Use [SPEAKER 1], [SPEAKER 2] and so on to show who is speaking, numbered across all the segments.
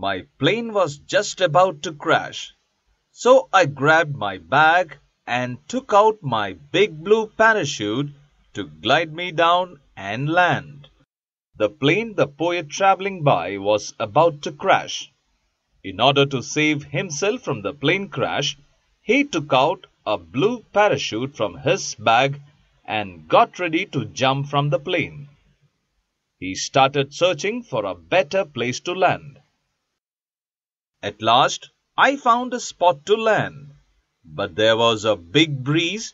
[SPEAKER 1] My plane was just about to crash. So I grabbed my bag and took out my big blue parachute to glide me down and land. The plane the poet traveling by was about to crash. In order to save himself from the plane crash, he took out a blue parachute from his bag and got ready to jump from the plane. He started searching for a better place to land. At last, I found a spot to land, but there was a big breeze,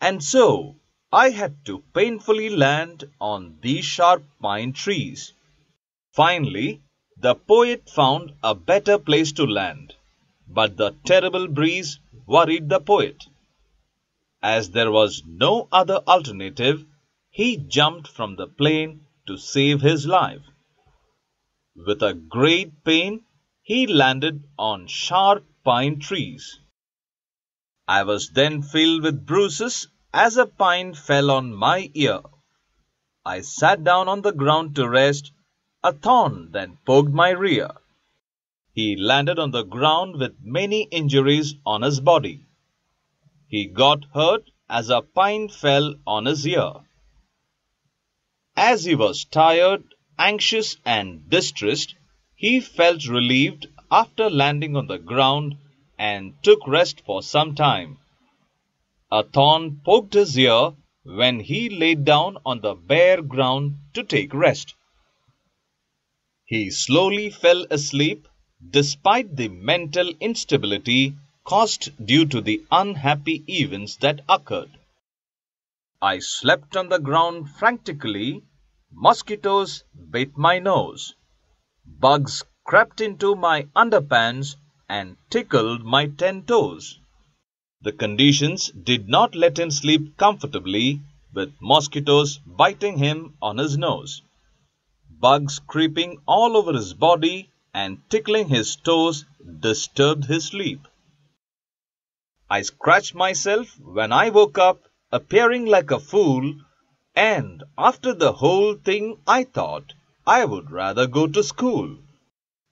[SPEAKER 1] and so I had to painfully land on these sharp pine trees. Finally, the poet found a better place to land, but the terrible breeze worried the poet. As there was no other alternative, he jumped from the plane to save his life. With a great pain, he landed on sharp pine trees. I was then filled with bruises as a pine fell on my ear. I sat down on the ground to rest. A thorn then poked my rear. He landed on the ground with many injuries on his body. He got hurt as a pine fell on his ear. As he was tired, anxious, and distressed, he felt relieved after landing on the ground and took rest for some time. A thorn poked his ear when he lay down on the bare ground to take rest. He slowly fell asleep despite the mental instability caused due to the unhappy events that occurred. I slept on the ground frantically. Mosquitoes bit my nose. Bugs crept into my underpants and tickled my ten toes. The conditions did not let him sleep comfortably, with mosquitoes biting him on his nose, bugs creeping all over his body and tickling his toes disturbed his sleep. I scratched myself when I woke up, appearing like a fool, and after the whole thing I thought I would rather go to school.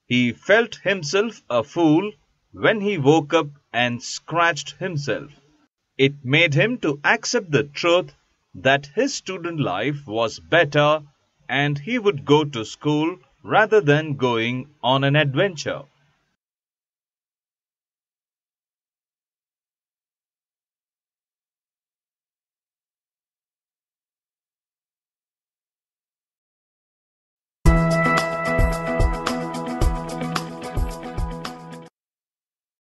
[SPEAKER 1] He felt himself a fool when he woke up and scratched himself. It made him to accept the truth that his student life was better and he would go to school rather than going on an adventure.